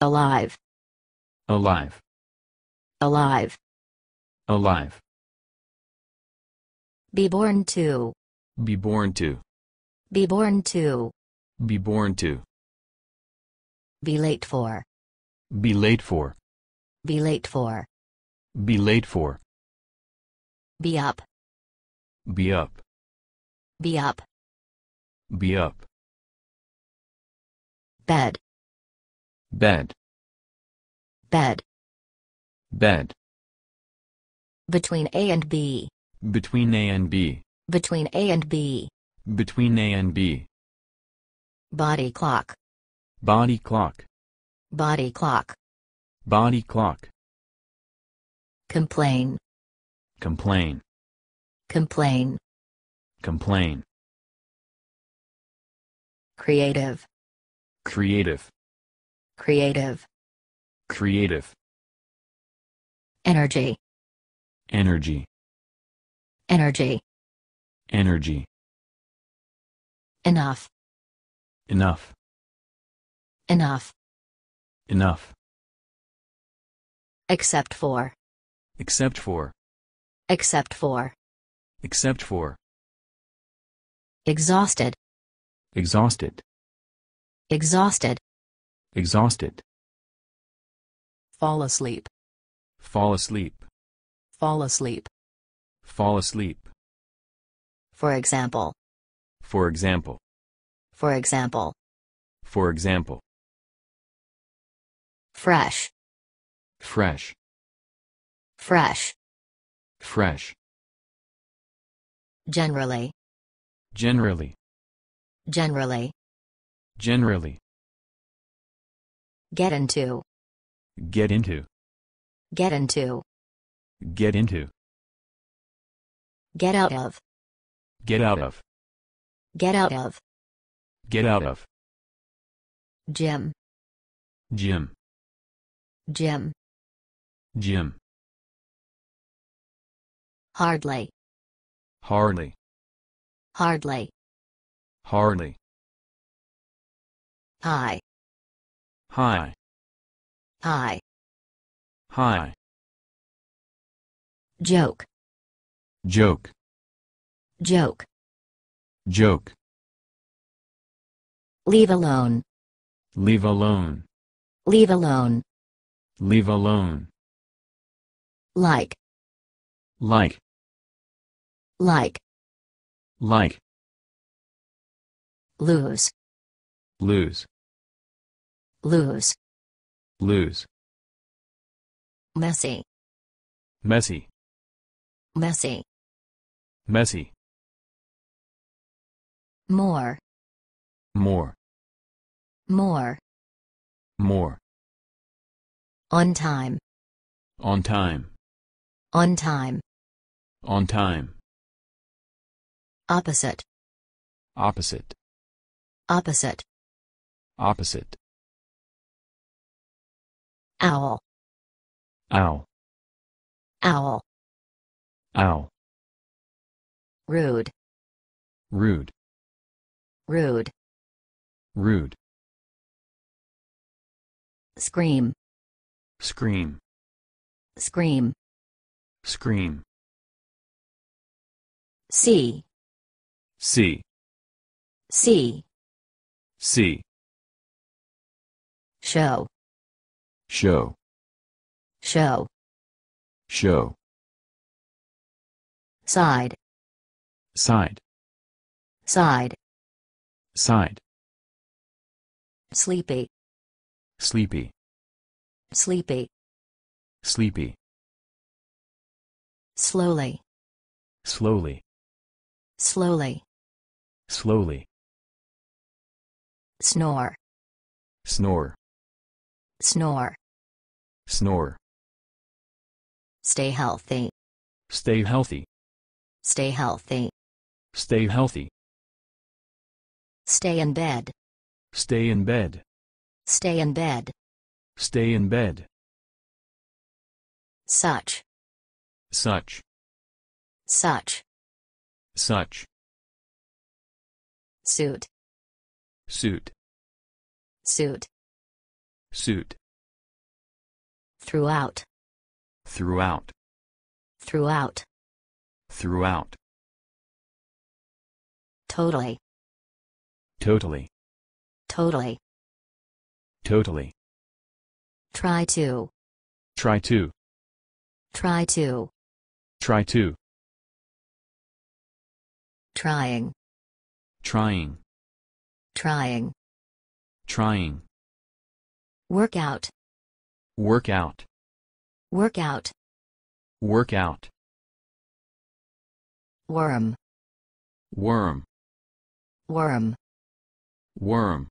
alive, alive, alive, alive, be born to, be born to, be born to, be born to, be late for, be late for, be late for, be late for, be up, be up, be up, be up, bed, bed, bed, bed, between A and B, between A and B, between A and B, between A and B, body clock, body clock, body clock, body clock, complain, complain, complain, complain, creative, creative, creative, creative, energy, energy, energy, energy, enough, enough, enough, enough, except for, except for, except for, except for, exhausted, exhausted, exhausted, exhausted, fall asleep, fall asleep, fall asleep, fall asleep, for example, for example, for example, for example, fresh, fresh, fresh, fresh, generally, generally, generally, generally, get into, get into, get into, get into, get out of, get out of, get out of, get out of, gym, gym, gym, gym, hardly, hardly, hardly, hardly, high, high, Hi. high, joke, joke, joke, joke, leave alone, leave alone, leave alone, leave alone, like, like, like, like, lose, lose, lose, lose, messy, messy, messy, messy, more, more, more, more, on time, on time, on time, on time, opposite, opposite, opposite, opposite, owl, owl, owl, owl, rude, rude, rude, rude, scream, scream, scream, scream, see, see, see, see, show, show, show, show, side, side, side, side, sleepy, sleepy, sleepy, sleepy, slowly, slowly, slowly, slowly, snore, snore, snore, snore, stay healthy, stay healthy, stay healthy, stay healthy, stay in bed, stay in bed, stay in bed, stay in bed, such, such, such, such, suit, suit, suit, suit, throughout, throughout, throughout, throughout, totally, totally, totally, totally, try to, try to, try to, try to, trying, trying, trying, trying, workout, work out, workout, work out, worm, worm, worm, worm,